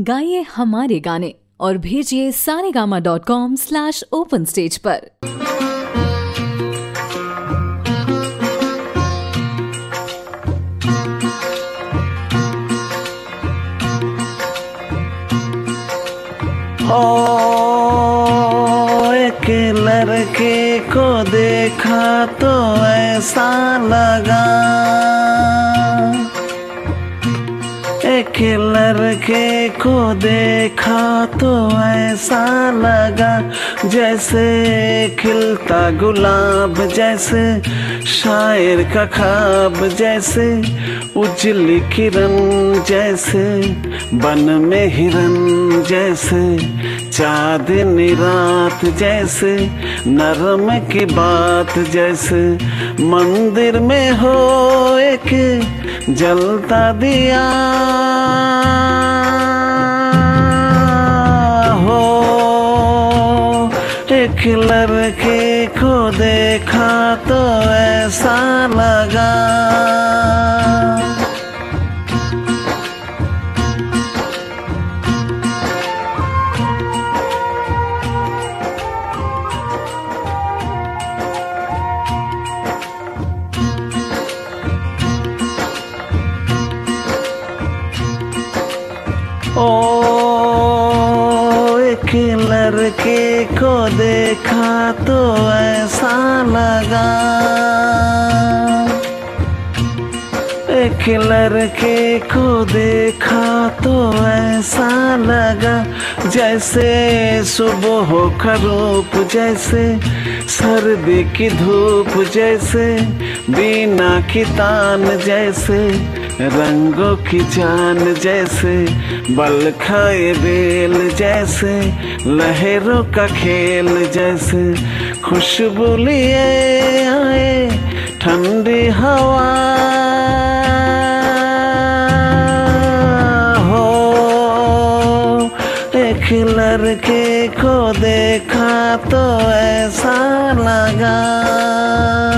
गाइए हमारे गाने और भेजिए Saregama dot com slash open stage पर एक लड़के को देखा तो ऐसा लगा। लड़के को देखा तो ऐसा लगा जैसे खिलता गुलाब, जैसे शायर का खाब, जैसे उजली किरण, जैसे बन में हिरन, जैसे चांदनी रात, जैसे नरम की बात, जैसे मंदिर में हो एक जलता दिया हो एक लड़के को देखा तो ऐसा लगा। ओ, एक लड़के को देखा तो ऐसा लगा। एक लड़के को देखा तो ऐसा लगा, जैसे सुबह हो रूप, जैसे सर्दी की धूप जैसे, बीना की तान जैसे, रंगों की जान जैसे, बल खाए बेल जैसे, लहरों का खेल जैसे, खुशबू लिए आए ठंडी हवा। हो, एक लड़के को देखा तो ऐसा लगा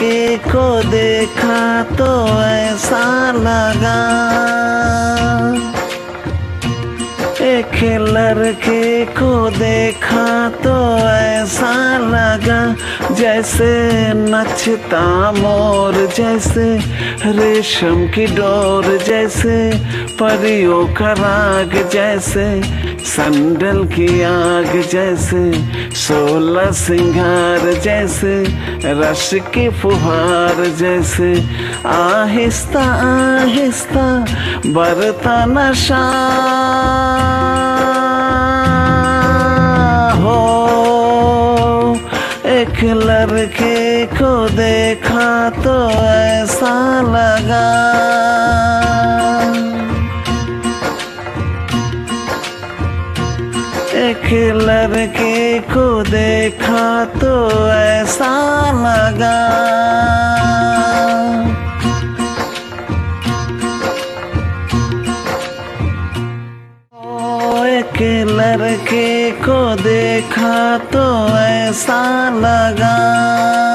लड़के को देखा तो ऐसा लगा। एक लड़के को देखा तो ऐसा लगा। जैसे नचता मोर, जैसे रेशम की डोर, जैसे परियों का राग, जैसे संडल की आग, जैसे सोलह सिंगार, जैसे रस की फुहार, जैसे आहिस्ता आहिस्ता बरता नशा। एक लड़के को देखा तो ऐसा लगा। एक लड़के को देखा तो ऐसा लगा। ओ, एक लड़के को देखा तो ऐसा लगा